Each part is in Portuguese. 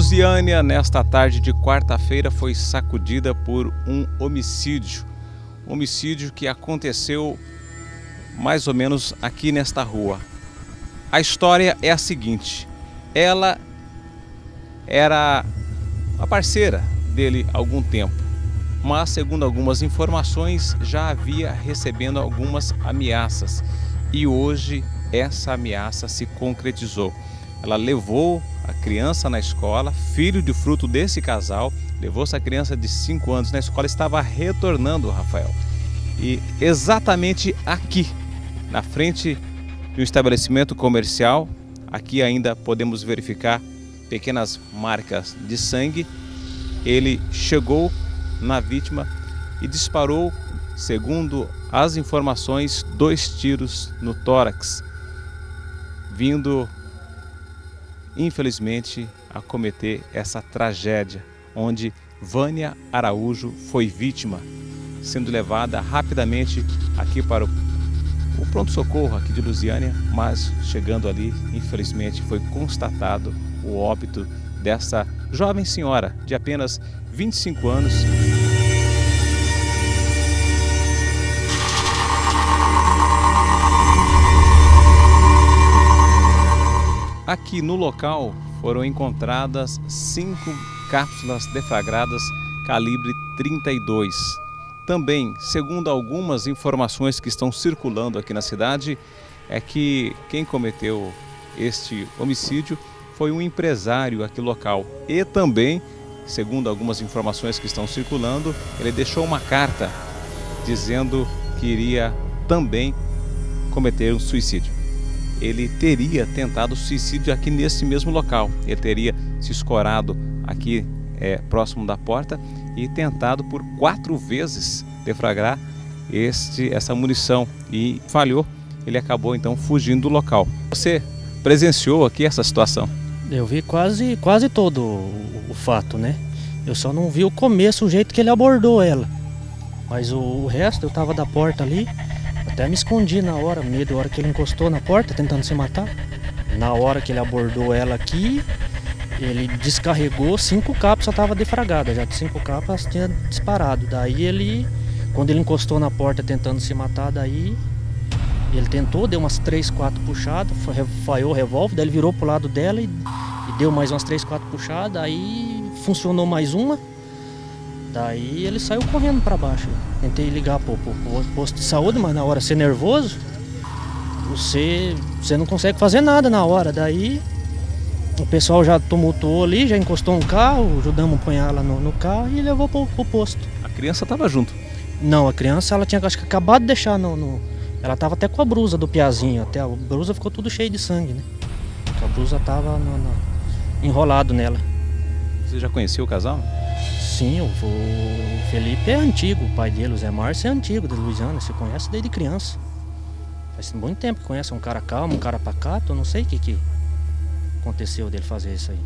Lusiânia, nesta tarde de quarta-feira, foi sacudida por um homicídio. Homicídio que aconteceu mais ou menos aqui nesta rua. A história é a seguinte: ela era a parceira dele há algum tempo, mas segundo algumas informações já havia recebendo algumas ameaças e hoje essa ameaça se concretizou. Ela levou a criança na escola, filho de fruto desse casal, levou essa criança de 5 anos na escola, estava retornando, Rafael. E exatamente aqui, na frente de um estabelecimento comercial, aqui ainda podemos verificar pequenas marcas de sangue. Ele chegou na vítima e disparou, segundo as informações, dois tiros no tórax, vindo infelizmente, a cometer essa tragédia, onde Vânia Araújo foi vítima, sendo levada rapidamente aqui para o, o pronto-socorro aqui de Lusiânia, mas chegando ali, infelizmente, foi constatado o óbito dessa jovem senhora de apenas 25 anos. Aqui no local foram encontradas cinco cápsulas deflagradas calibre 32. Também, segundo algumas informações que estão circulando aqui na cidade, é que quem cometeu este homicídio foi um empresário aqui local e também, segundo algumas informações que estão circulando, ele deixou uma carta dizendo que iria também cometer um suicídio ele teria tentado suicídio aqui nesse mesmo local. Ele teria se escorado aqui é, próximo da porta e tentado por quatro vezes defragrar este, essa munição e falhou. Ele acabou então fugindo do local. Você presenciou aqui essa situação? Eu vi quase, quase todo o, o fato, né? Eu só não vi o começo, o jeito que ele abordou ela. Mas o, o resto, eu estava da porta ali, até me escondi na hora, medo, da hora que ele encostou na porta, tentando se matar. Na hora que ele abordou ela aqui, ele descarregou, cinco capas só estava defragada, já de cinco capas tinha disparado. Daí ele, quando ele encostou na porta tentando se matar, daí ele tentou, deu umas três, quatro puxadas, falhou o revólver, daí ele virou pro lado dela e, e deu mais umas três, quatro puxadas, aí funcionou mais uma. Daí ele saiu correndo para baixo. Tentei ligar pro, pro, pro, posto de saúde, mas na hora ser nervoso, você, você não consegue fazer nada na hora. Daí o pessoal já tumultuou ali, já encostou um carro, ajudamos a apanhar ela no, no carro e levou pro, pro posto. A criança estava junto? Não, a criança ela tinha acho que acabado de deixar no, no. ela tava até com a brusa do piazinho, até a brusa ficou tudo cheio de sangue, né? A brusa tava enrolado nela. Você já conhecia o casal? Sim, o, Felipe é antigo, o pai dele, o Zé Márcio, é antigo de Luiziana, se conhece desde criança. Faz muito tempo que conhece, é um cara calmo, um cara pacato, eu não sei o que, que aconteceu dele fazer isso aí.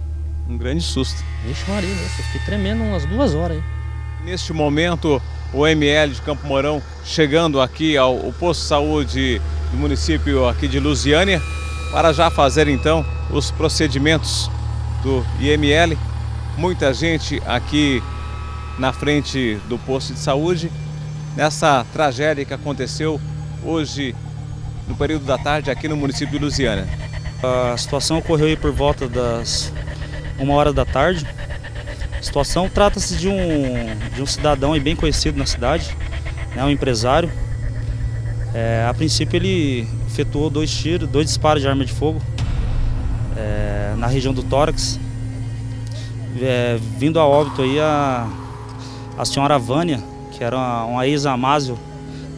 Um grande susto. Vixe Maria, eu fiquei tremendo umas duas horas aí. Neste momento, o ML de Campo Mourão chegando aqui ao, ao posto de saúde do município aqui de Lusiânia para já fazer então os procedimentos do IML. Muita gente aqui na frente do posto de saúde, nessa tragédia que aconteceu hoje no período da tarde aqui no município de Lusiana. A situação ocorreu por volta das uma hora da tarde. A situação trata-se de um, de um cidadão bem conhecido na cidade, né, um empresário. É, a princípio ele efetuou dois tiros, dois disparos de arma de fogo é, na região do tórax, é, vindo a óbito aí a a senhora Vânia, que era uma, uma ex-amásio,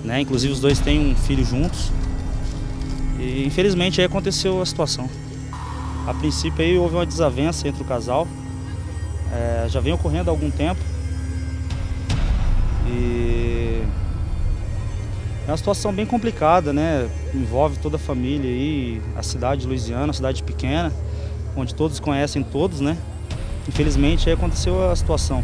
né? Inclusive os dois têm um filho juntos. E infelizmente aí aconteceu a situação. A princípio aí houve uma desavença entre o casal. É, já vem ocorrendo há algum tempo. E é uma situação bem complicada, né? Envolve toda a família aí, a cidade de Louisiana, a cidade pequena, onde todos conhecem todos, né? Infelizmente aí aconteceu a situação.